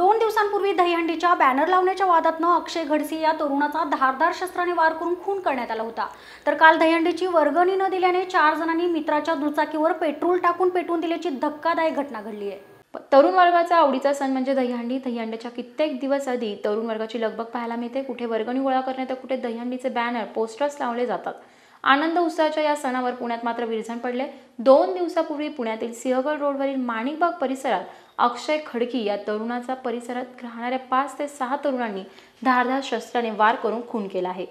दोन दिवसांपूर्वी दहीहंडीच्या बॅनर लावण्याच्या वादातनं अक्षय घडसी या तरुणाचा धारदार शस्त्राने वार करून खून करण्यात आला होता. तर काल दहीहंडीची वर्गणी न दिल्याने चार जणांनी मित्राच्या दुचाकीवर पेट्रोल टाकून पेटवून दिल्याची धक्कादायक घटना घडली आहे. तरुण वर्गाचा आवडीचा सण म्हणजे दहीहंडी. दहीहंडीच्या कित्येक दिवस आधी तरुण वर्गाची लगबग पाहायला मिळते. कुठे वर्गणी गोळा करणे तर कुठे दहीहंडीचे बॅनर पोस्टर्स लावले जातात. आनंद उत्सवाच्या या सणावर पुण्यात मात्र विरझण पडले. दोन दिवसापूर्वी पुण्यातील सिंहगड रोडवरील माणिकबाग परिसरात अक्षय खडकी या तरुणाचा परिसरात राहणाऱ्या पाच ते सहा तरुणांनी धारधार शस्त्राने वार करून खून केला आहे.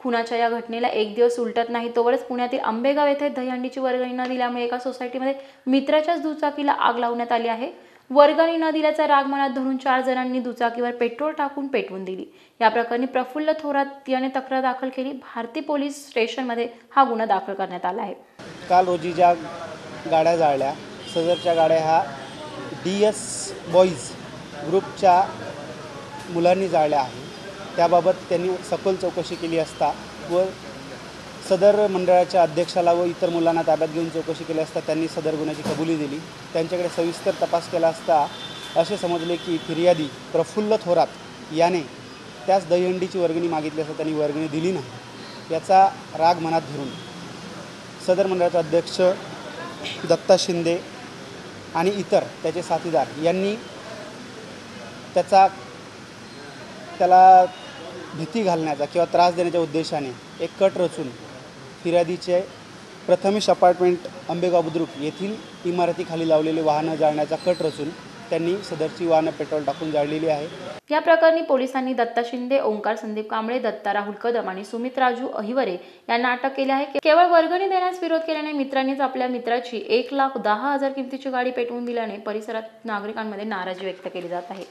खुनाच्या या घटनेला एक दिवस उलटत नाही तोवरच पुण्यातील आंबेगाव येथे दहीहंडीची वर्गणी न दिल्यामुळे एका सोसायटीमध्ये मित्राच्याच दुचाकीला आग लावण्यात आली आहे. वर्गणी न दिल्याचा राग मनात धरून चार जणांनी दुचाकीवर पेट्रोल टाकून पेटवून दिली. या प्रकरणी प्रफुल्ल थोरात याने तक्रार दाखल केली. भारती पोलीस स्टेशनमध्ये हा गुन्हा दाखल करण्यात आला आहे. काल रोजी ज्या गाड्या जाळल्या सदरच्या गाड्या ह्या डी एस बॉईज ग्रुपच्या मुलांनी जाळल्या आहे त्याबाबत त्यांनी सखोल चौकशी केली असता व सदर मंडळाच्या अध्यक्षाला व इतर मुलांना ताब्यात घेऊन चौकशी केली असता त्यांनी सदर गुन्ह्याची कबुली दिली. त्यांच्याकडे सविस्तर तपास केला असता असे समजले की फिर्यादी प्रफुल्ल थोरात याने त्याच दहीहंडीची वर्गणी मागितली असता त्यांनी वर्गणी दिली नाही. याचा राग मनात धरून सदर मंडळाचे अध्यक्ष दत्ता शिंदे आणि इतर त्याचे साथीदार यांनी त्याचा त्याला भीती घालण्याचा किंवा त्रास देण्याच्या उद्देशाने एक कट रचून फिर्यादीचे प्रथमेश अपार्टमेंट आंबेगाव बुद्रुक येथील इमारतीखाली लावलेले वाहनं जाळण्याचा कट रचून त्यांनी सदरची वाहनं पेट्रोल टाकून जाळलेली आहे. या प्रकरणी पोलिसांनी दत्ता शिंदे ओंकार संदीप कांबळे दत्ता राहुल कदम आणि सुमित राजू अहिवरे यांना अटक केली आहे. केवळ वर्गणी देण्यास विरोध केल्याने मित्रांनीच आपल्या मित्राची एक लाख दहा हजार किमतीची गाडी पेटवून दिल्याने परिसरात नागरिकांमध्ये नाराजी व्यक्त केली जात आहे.